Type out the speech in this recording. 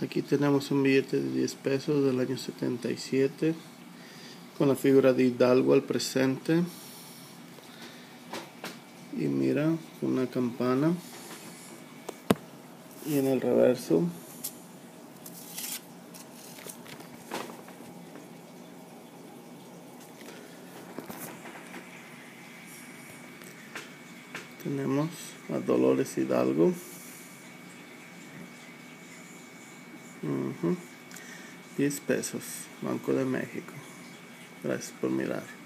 Aquí tenemos un billete de 10 pesos del año 77 con la figura de Hidalgo al presente. Y mira, una campana. Y en el reverso tenemos a Dolores Hidalgo. 10 pesos, Banco de México. Gracias por mirar.